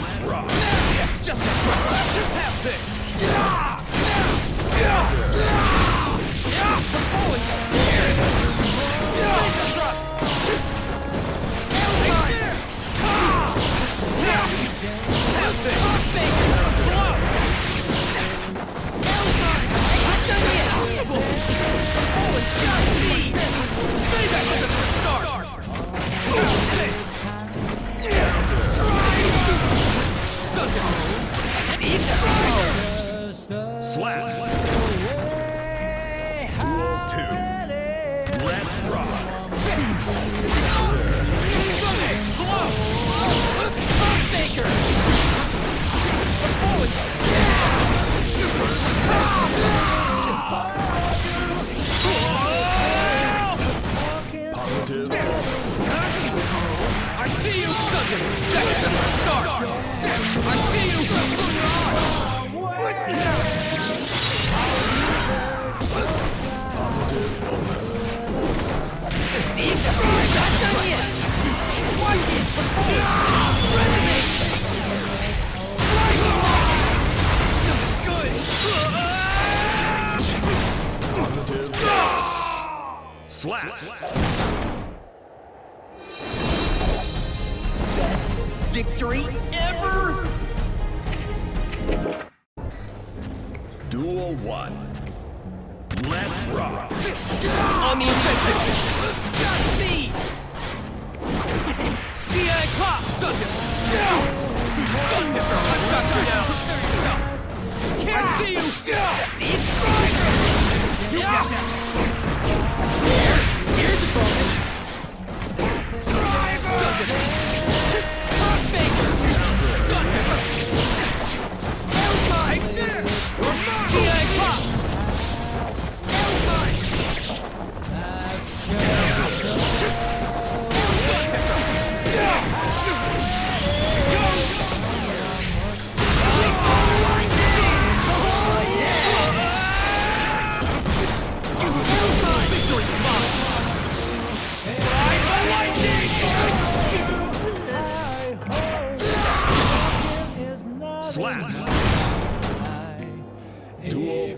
Let's rock. Just a scratch. Have this. Slap. Slap. Best victory ever! Duel one. Let's rock. On the offensive! Got speed! DI Pop! Stuggin! Stunned it! I've got you now! Prepare yourself! I see you! That! Here's a bonus!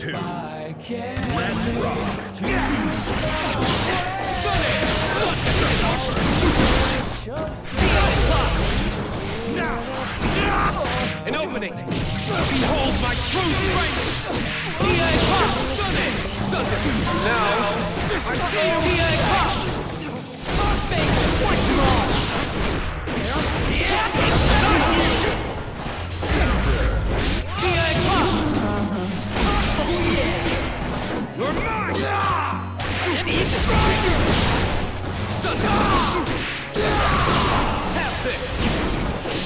Two. Let's rock. An opening! Behold my true strength! D.A. Pop! Stunning! Stunning! Now, I see! D.A. Pop! Fake! Once more! D.A.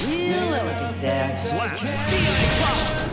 Real elegant, Dad. Slap.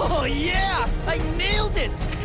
Oh yeah! I nailed it!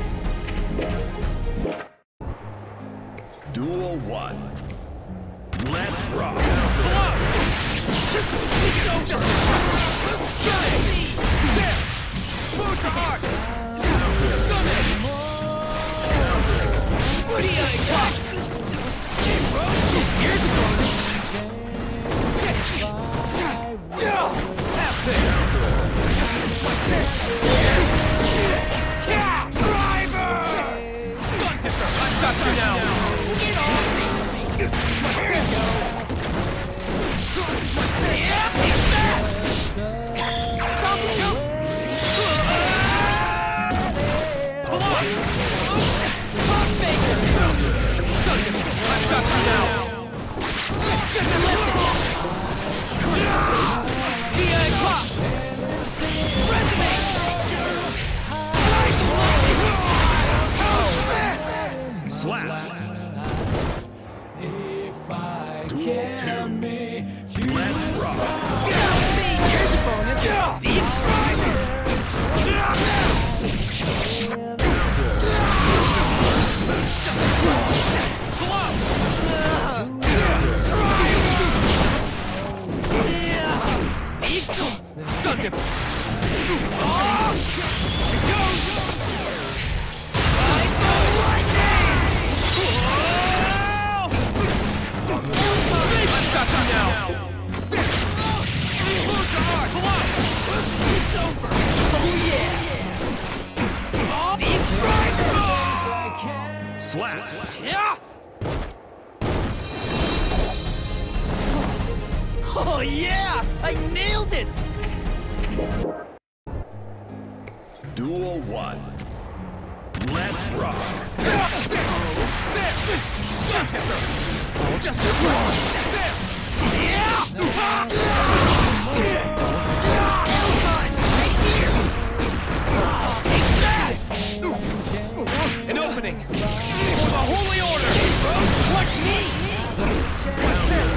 Slap. Yeah. Oh yeah! I nailed it! Duel 1. Let's rock. Just a There! Opening! For the Holy Order! Watch me! What's this?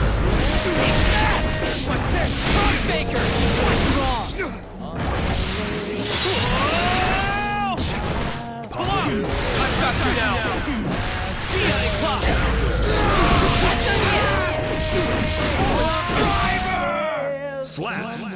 Take that! What's this? Baker! What's wrong? Pull out! I've got you now! Dire Eclat! Slap.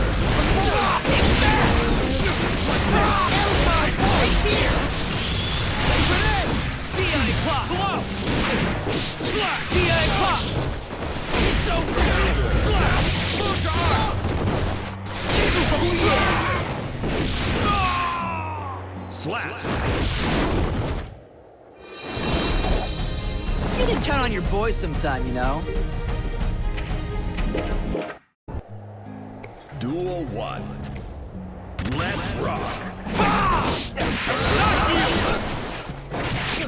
Dire Eclat! Blow! Slap! Dire Eclat! It's over! Slap! Close your arm! Slap. You can count on your boys sometime, you know. Duel 1. Let's rock.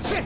Sick!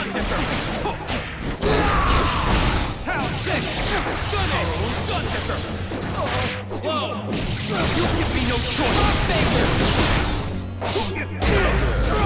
Dipper! How's this? Stunning! Stun dipper! Slow! You give me no choice! Baker!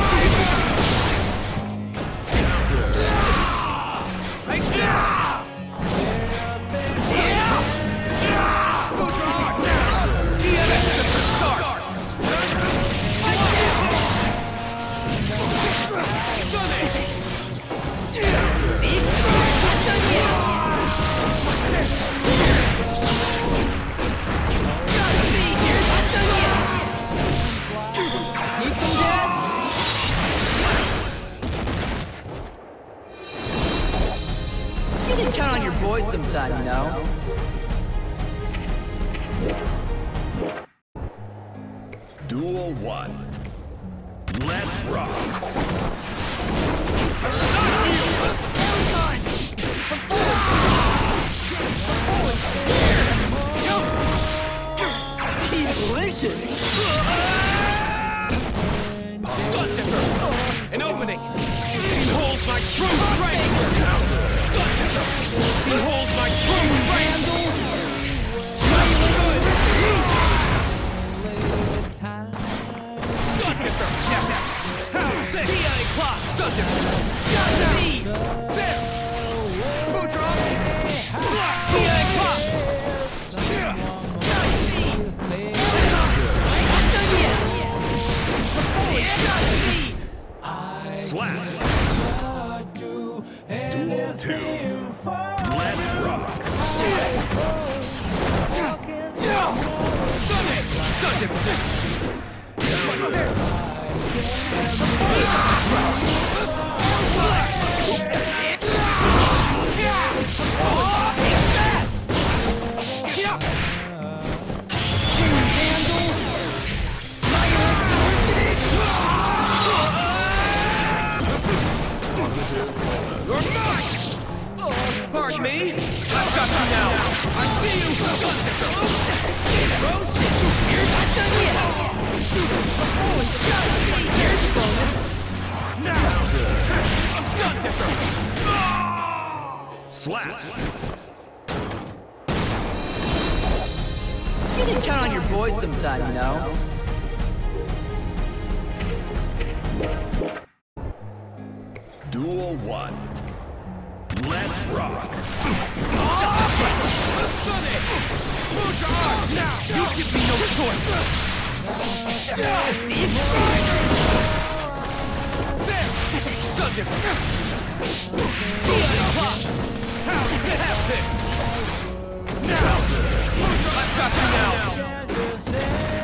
Boys you know. Got You can count on your boys sometime, you know? Duel 1. Let's rock. Just a switch. Stunning! Move your arms now! You give me no choice! There! Stun dipper! Have this! Now! I've got you now!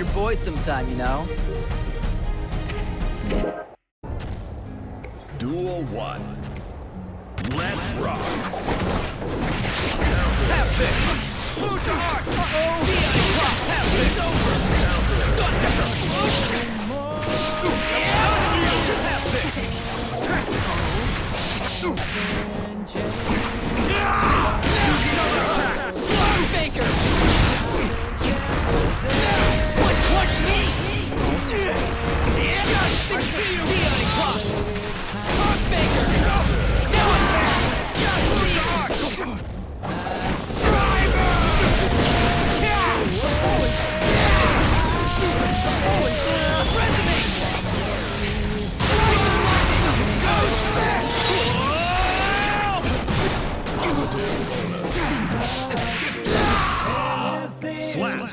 your boy sometime, you know? Duel 1. Let's rock. Have this! Foudre Arc! Uh-oh! DI pop! Have this! Over! Stun down!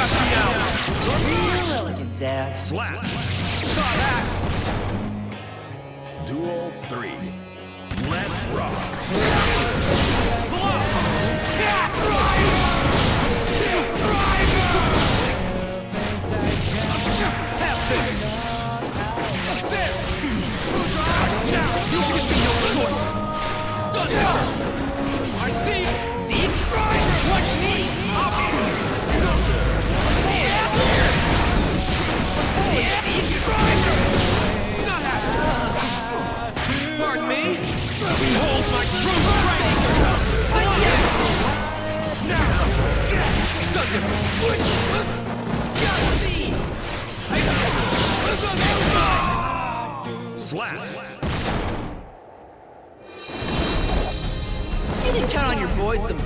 Got you now! Real elegant, Dad. Slap. Saw that! Duel 3. Let's rock. Cat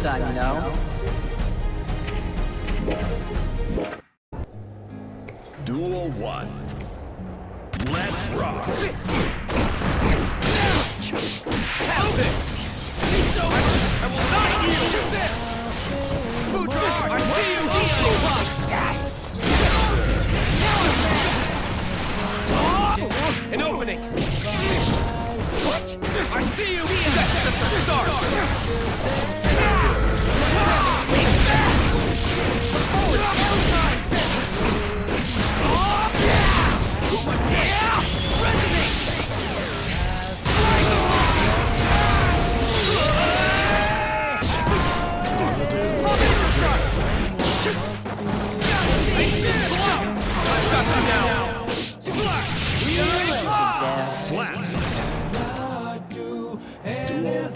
boys sometime, you know? Duel 1. Let's rock. Have this! I will not yield! Food drive! I see you! An opening! What? I see you! That's just the start!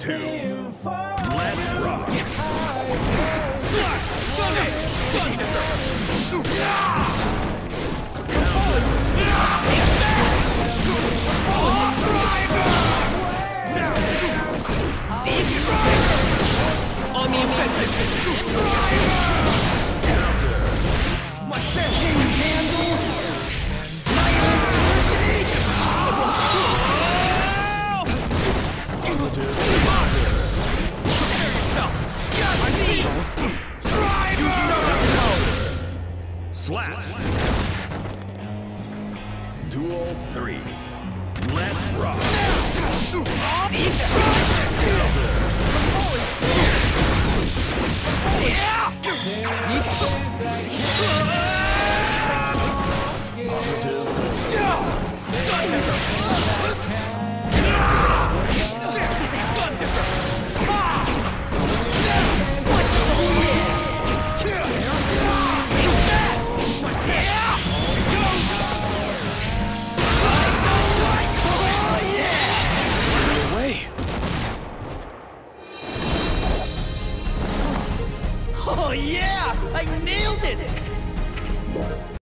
2. Let's rock. Slash! Stun it! Stun it! On the offensive! My stance! Can you handle? Prepare yourself! I see Slap. Duel 3. Let's rock.